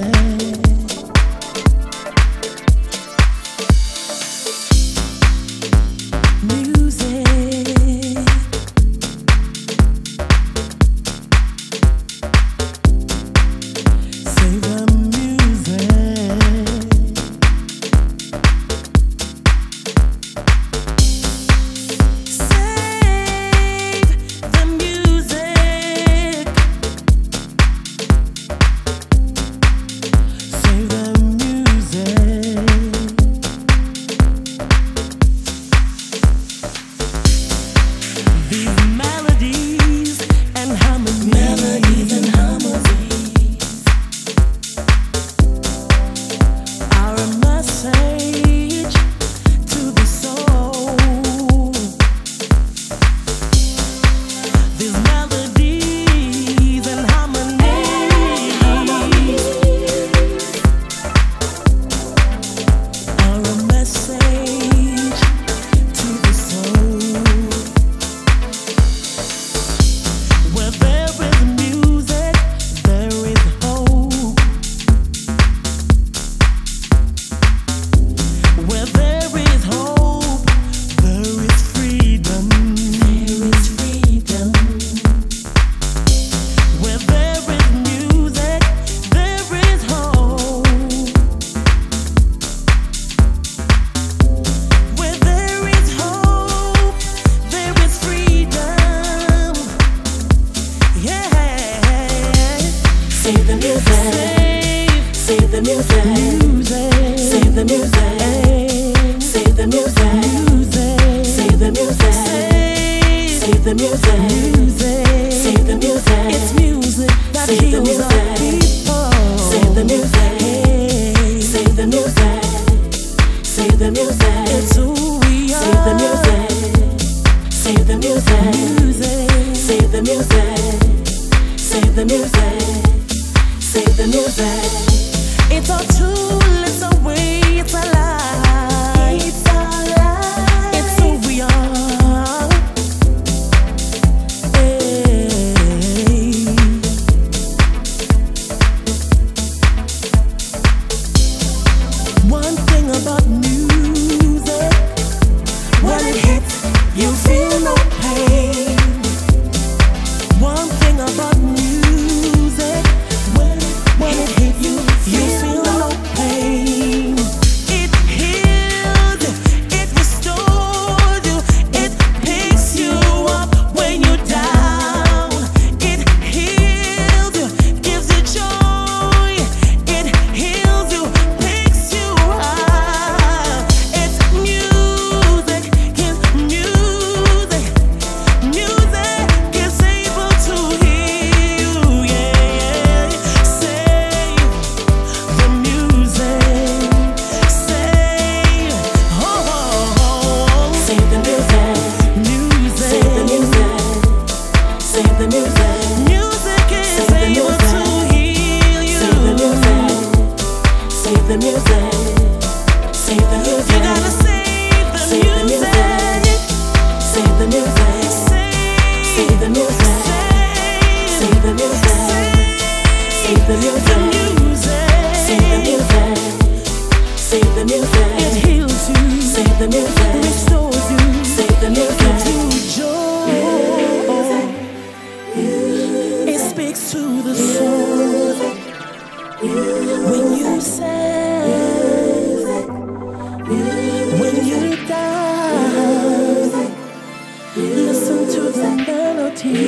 man. Save the music. Save the music. Save the music. Save the music. Save the music. Save the music. Save the music. It's music that heals people. Save the music. Save the music. Save the music. It's who we are. Save the music. Save the music. Save the music. Save the music. Save the music. It's all too the music, save the music, restore. tears.